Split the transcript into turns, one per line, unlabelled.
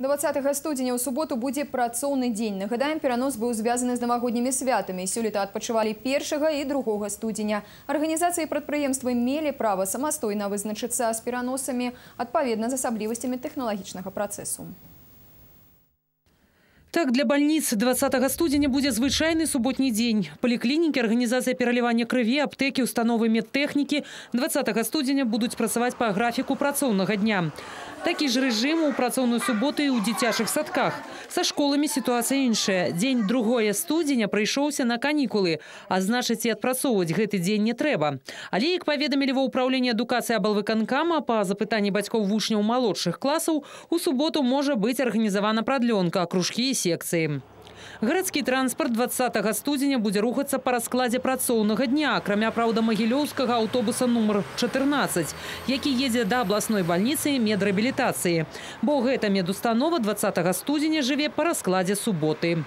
20 студзеня ў суботу будзе працоўны дзень. Нагадаем, перанос быў звязаны з навагоднімі святамі. Сёлета адпачывалі першага і другога студзеня. Арганізацыі прадпрыемствы мелі права самастойна вызначыцца з пераносамі адпаведна з асаблівасцямі тэхналагічнага працэсу.
Так, для больниц 20 студеня будет звычайны субботний день. Поликлиники, организация переливания крови, аптеки, установы медтехники 20 студеня будут працаваць по графику працоўнага дня. Такі ж рэжым у працоўную суботу і ў дзіцячых садках. Са школамі сітуацыя іншая. Дзень другое студзеня прыйшоўся на канікулы, а значыць і адпрацоўваць гэты дзень не трэба. Але як паведамілі ва ўпраўленне адукацыі абалвыканкама па запытанні бацькоў вучняў малодшых класаў, у суботу можа быць арганізавана прадлёнка, кружкі і секцыі. Гарадскі транспорт 20 студзеня будзе рухацца па раскладзе працоўнага дня, акрамя праўда магілёўскага аўтобуса нумар 14, які едзе да абласной бальніцы медрэабілітацыі. Бо гэта медустанова 20 студзеня жыве па раскладзе суботы.